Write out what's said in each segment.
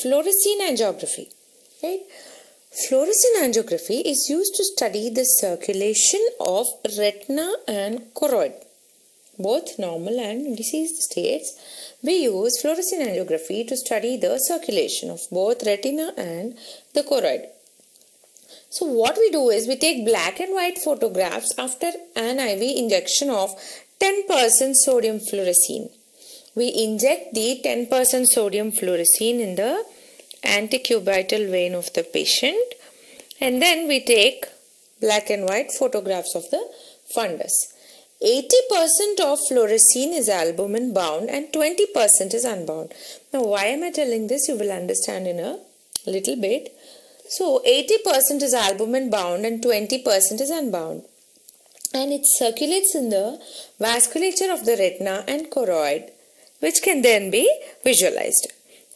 Fluorescein angiography, right? Fluorescein angiography is used to study the circulation of retina and choroid, both normal and diseased states. We use fluorescein angiography to study the circulation of both retina and the choroid. So what we do is we take black and white photographs after an IV injection of 10% sodium fluorescein. We inject the 10% sodium fluorescein in the antecubital vein of the patient and then we take black and white photographs of the fundus. 80% of fluorescein is albumin bound and 20% is unbound. Now why am I telling this you will understand in a little bit. So 80% is albumin bound and 20% is unbound. And it circulates in the vasculature of the retina and choroid which can then be visualized.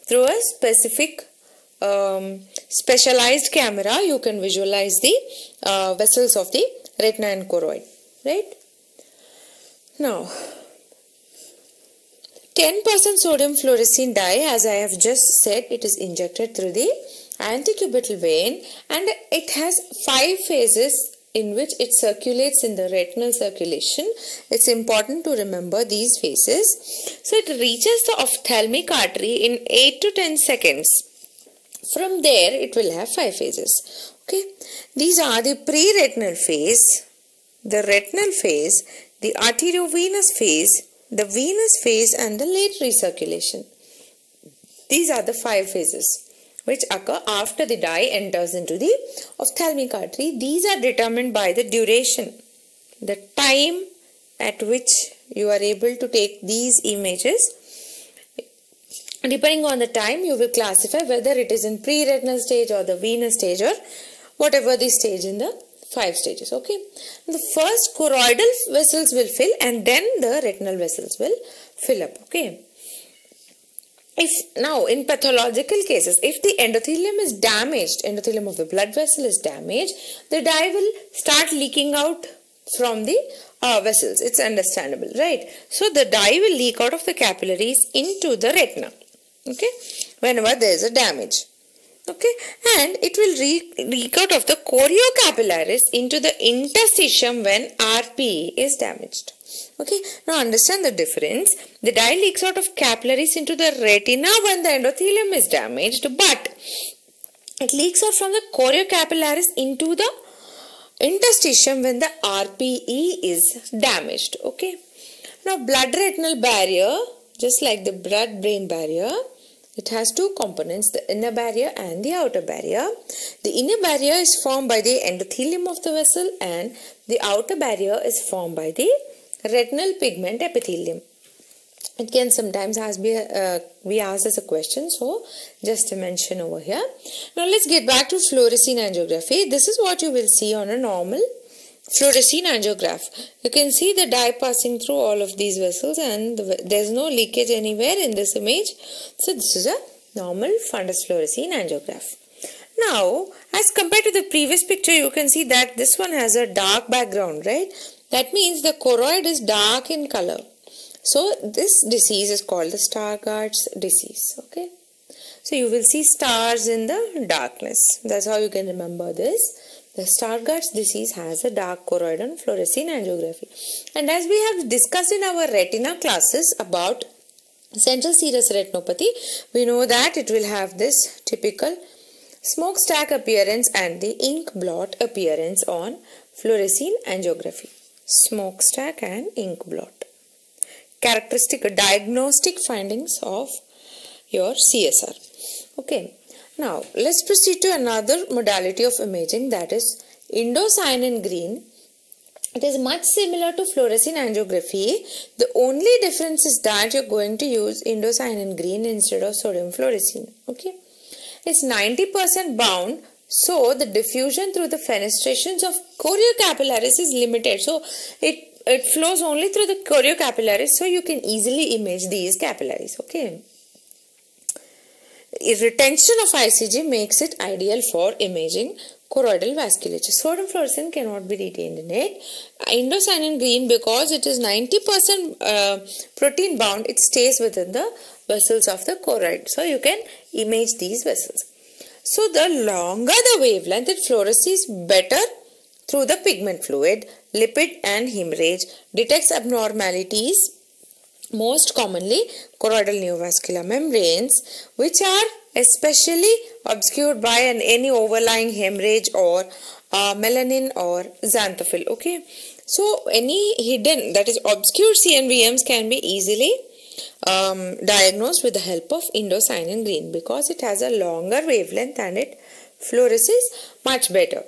Through a specific um, specialized camera you can visualize the uh, vessels of the retina and choroid. Right? Now 10% sodium fluorescein dye as I have just said it is injected through the antecubital vein and it has five phases in which it circulates in the retinal circulation. It's important to remember these phases. So it reaches the ophthalmic artery in 8 to 10 seconds. From there it will have five phases. Okay, These are the pre-retinal phase, the retinal phase, the arteriovenous phase, the venous phase and the late recirculation. These are the five phases which occur after the dye enters into the ophthalmic artery. These are determined by the duration, the time at which you are able to take these images. Depending on the time, you will classify whether it is in pre-retinal stage or the venous stage or whatever the stage in the five stages. Okay. The first choroidal vessels will fill and then the retinal vessels will fill up. Okay if now in pathological cases if the endothelium is damaged endothelium of the blood vessel is damaged the dye will start leaking out from the uh, vessels. It's understandable right? So the dye will leak out of the capillaries into the retina okay? Whenever there is a damage okay? And it will leak out of the choriocapillaris into the interstitium when RPE is damaged Okay, now understand the difference. The dye leaks out of capillaries into the retina when the endothelium is damaged, but it leaks out from the choriocapillaris into the interstitium when the RPE is damaged. Okay. Now, blood retinal barrier, just like the blood brain barrier, it has two components, the inner barrier and the outer barrier. The inner barrier is formed by the endothelium of the vessel and the outer barrier is formed by the retinal pigment epithelium. It can sometimes ask be, uh, be asked as a question, so just to mention over here. Now let's get back to fluorescein angiography. This is what you will see on a normal fluorescein angiograph. You can see the dye passing through all of these vessels and the, there's no leakage anywhere in this image. So this is a normal fundus fluorescein angiograph. Now, as compared to the previous picture, you can see that this one has a dark background, right? That means the choroid is dark in color. So this disease is called the Stargardt's disease. Okay. So you will see stars in the darkness. That's how you can remember this. The Stargardt's disease has a dark choroid on fluorescein angiography. And as we have discussed in our retina classes about central serous retinopathy, we know that it will have this typical smokestack appearance and the ink blot appearance on fluorescein angiography smokestack and ink blot. Characteristic diagnostic findings of your CSR. Okay. Now, let's proceed to another modality of imaging that is indocyanine green. It is much similar to fluorescein angiography. The only difference is that you're going to use indocyanine green instead of sodium fluorescein. Okay. It's 90% bound so the diffusion through the fenestrations of choriocapillaris is limited. So it it flows only through the choriocapillaris so you can easily image these capillaries. Okay. Retention of ICG makes it ideal for imaging choroidal vasculature. Sodium fluorescein cannot be retained in it. Indocyanine green because it is 90% uh, protein bound, it stays within the vessels of the choroid. So you can image these vessels. So the longer the wavelength, it fluoresces better through the pigment fluid, lipid and hemorrhage, detects abnormalities, most commonly choroidal neovascular membranes, which are especially obscured by an any overlying hemorrhage or uh, melanin or xanthophyll. Okay, so any hidden that is obscured CNVMs can be easily um, diagnosed with the help of indocyanine green because it has a longer wavelength and it fluoresces much better.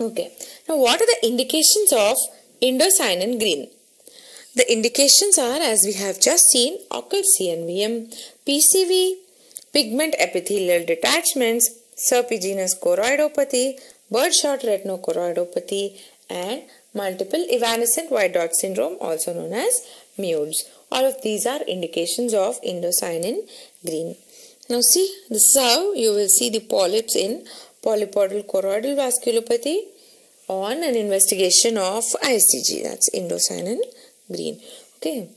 Okay, now what are the indications of indocyanine green? The indications are as we have just seen occult CNVM, PCV, pigment epithelial detachments, serpiginous choroidopathy, birdshot retinochoroidopathy and multiple evanescent white dot syndrome also known as MEWDS. All of these are indications of indocyanine green. Now see, this is how you will see the polyps in polypoidal choroidal vasculopathy on an investigation of ICG, that's indocyanine green. Okay.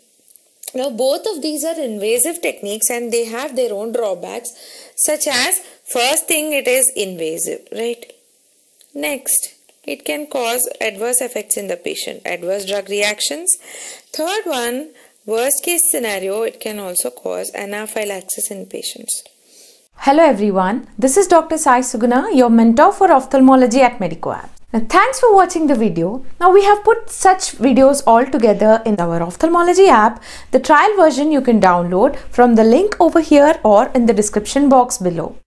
Now both of these are invasive techniques and they have their own drawbacks such as first thing it is invasive, right? Next, it can cause adverse effects in the patient, adverse drug reactions. Third one, Worst case scenario, it can also cause anaphylaxis in patients. Hello everyone, this is Dr. Sai Suguna, your mentor for ophthalmology at MedicoApp. Now, thanks for watching the video. Now we have put such videos all together in our ophthalmology app. The trial version you can download from the link over here or in the description box below.